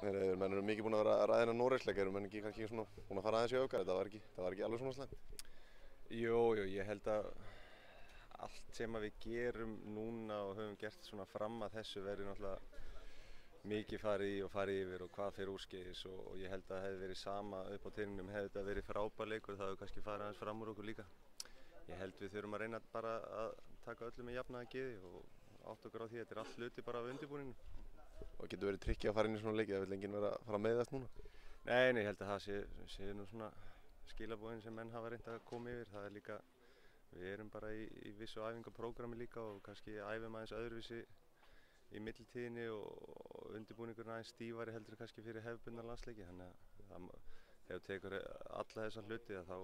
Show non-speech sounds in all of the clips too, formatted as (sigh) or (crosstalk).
Þeir eru, mikið búin að vera hennar Noregsleika, eru menn ekki kannski svona búin að fara aðeins í auka, þetta var ekki, það var ekki alveg svona slæmt. Jú, jú, ég held að allt sem að við gerum núna og höfum gert svona fram að þessu verður náttúrulega mikið farið í og farið yfir og hvað fyrir úrskeiðis og, og ég held að hefði verið sama upp á teiningnum hefði þetta verið frábær leikur það hefði kannski farið aðeins fram úr okkur líka. Ég held við þurfum að reyna bara að taka öllum með jafnaða geði og átt okkur á því að þetta er allt hluti bara af undirbúninginu. Og getur verið trikki að fara inn í svona leiki, það vil enginn vera að fara með þess núna? Nei, nei, ég held að það sé, sé nú svona skilabóðin sem menn hafa reynd að koma yfir. Það er líka, við erum bara í, í vissu æfingaprógrami líka og kannski æfum aðeins öðruvísi í mittiltíðinni og undirbúningurinn aðeins stífari heldur kannski fyrir hefbundar landsleiki. Þannig að það, þegar þú tekur alla þessa hluti þá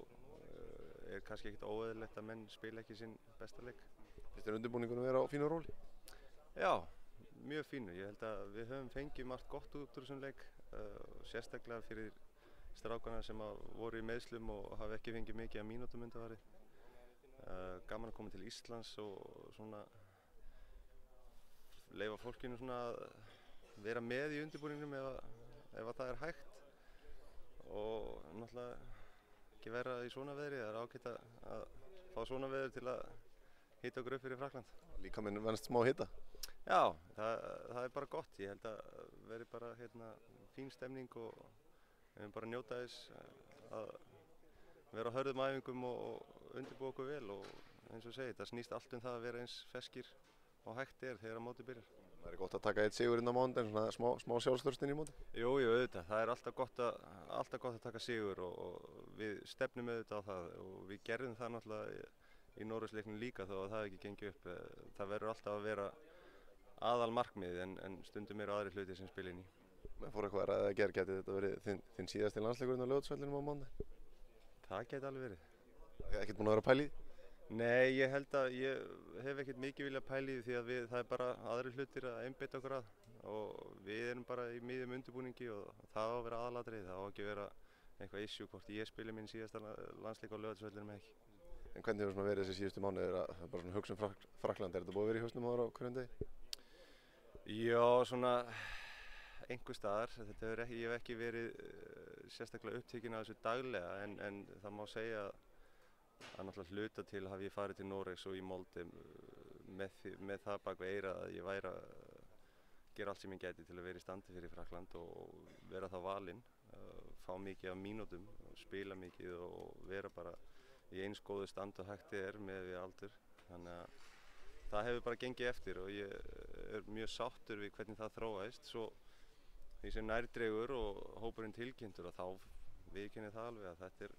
er kannski ekkert óeðlegt að menn spila ekki sinn besta leik. Finnst þér undirbúningunum vera á fínu róli? Já, mjög fínu. Ég held að við höfum fengið margt gott út úr þessum leik uh, sérstaklega fyrir strákana sem voru í meðslum og hafa ekki fengið mikið að mínútum undarvari. Uh, gaman að koma til Íslands og svona leifa fólkinu svona að vera með í undirbúningnum ef, ef að það er hægt og náttúrulega ekki vera í svona veðri. Það er ágætt að fá svona veður til að hita okkur upp fyrir Frakland. Líka minn vennst smá hita? Já, það, það er bara gott. Ég held að veri bara hérna, fín stemning og við höfum bara njóta þess að vera á hörðum æfingum og, og undirbúa okkur vel og eins og segi, það snýst allt um það að vera eins feskir og hægt er þegar að móti byrjar. Það er gott að taka eitt sigur inn á mánd en svona smá, smá sjálfslörstin í móti? Jú, jú, auðvitað. Það er alltaf gott að, alltaf gott að taka sigur og, og við stefnum auðvitað á það og við gerðum það náttúrulega í, Norðursleiknum líka þó að það ekki gengi upp. Það verður alltaf að vera aðal markmið en, en stundum eru aðri hluti sem spil inn í. Men fór eitthvað að ræða að gera, geti þetta verið þinn, þinn síðasti landsleikurinn á lögutsvellinum á mándi? Það geti alveg verið. Ekkert búin að vera pælið? Nei, ég held að ég hef ekkert mikið viljað pæli því að við, það er bara aðri hlutir að einbytta okkur að og við erum bara í miðjum undirbúningi og það á að vera aðalatrið, það á ekki vera eitthvað issue hvort ég spilir minn síðasta landsleik á lögatisvöldinu með ekki. En hvernig hefur verið þessi síðustu mánu? Er það bara svona hugsun um frak Frakland? Er þetta búið að vera í hausnum ára á hverjum degi? Já, svona einhver staðar. Hef ekki, ég hef ekki verið uh, sérstaklega upptíkin á þessu daglega en, en það má segja að að náttúrulega hluta til hafi ég farið til Noregs og í Molde með, með það bak við eira að ég væri að gera allt sem ég geti til að vera í standi fyrir Frakland og vera þá valinn, fá mikið af mínútum, spila mikið og vera bara í eins góðu stand og hægt er með við aldur. Þannig að það hefur bara gengið eftir og ég er mjög sáttur við hvernig það þróaðist. Svo því sem nærdregur og hópurinn tilkynntur og þá viðkynni það alveg að þetta er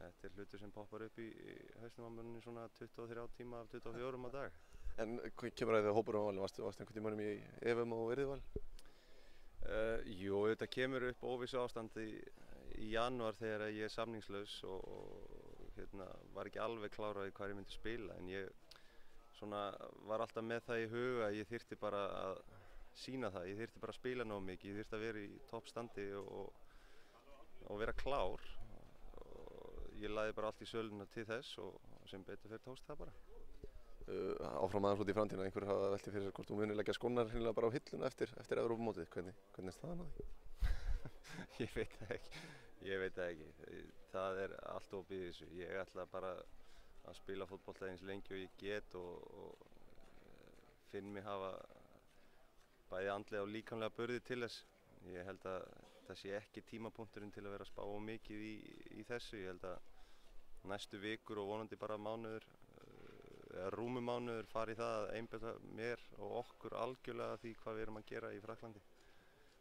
Þetta er hlutur sem poppar upp í, í hausnum á mörnum svona 23 tíma af 24 á dag. En kemur það því að hópur á valin? Varstu einhvern tímanum í EFM og verðið val? Uh, jú, þetta kemur upp óvissu ástandi í, í januar þegar ég er samningslaus og, og hérna, var ekki alveg kláraði hvað ég myndi spila en ég svona, var alltaf með það í huga að ég þyrti bara að sína það, ég þyrti bara að spila náðu mikið, ég þyrti að vera í toppstandi og, og vera klár ég laði bara allt í söluna til þess og sem betur fyrir tókst það bara. Uh, áfram aðeins út í framtíðina, einhver hafa veltið fyrir hvort þú munir leggja skónar hérna bara á hilluna eftir, eftir Evrópumótið, hvernig, hvernig er staðan á því? (laughs) ég veit það ekki, ég veit það ekki, það er allt opið í þessu, ég ætla bara að spila fótboll eins lengi og ég get og, og finn mig hafa bæði andlega og líkamlega börði til þess. Ég held að það sé ekki tímapunkturinn til að vera að spá mikið í, í þessu. Ég held að næstu vikur og vonandi bara mánuður, eða rúmu mánuður fari það að einbjöta mér og okkur algjörlega því hvað við erum að gera í Fraklandi.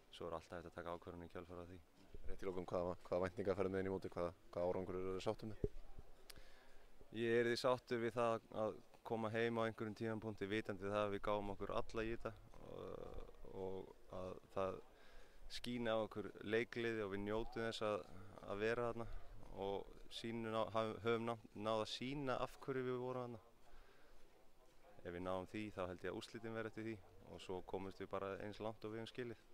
Svo er alltaf hægt að taka ákvörðunni kjálfara því. Rétt í lókum, hvaða, hvaða væntingar ferðum við inn í móti, hvaða, hvaða árangur eru þið sáttum með? Ég er því sáttur við það að koma heim á einhverjum tímanpunkti vitandi það að við gáum okkur alla í þetta og, og að það skína á okkur leikliði og við njótum þess að, að vera þarna og ná, höfum ná, náð að sína af hverju við vorum þarna. Ef við náum því þá held ég að úslitin verði eftir því og svo komumst við bara eins langt og við hefum skilið.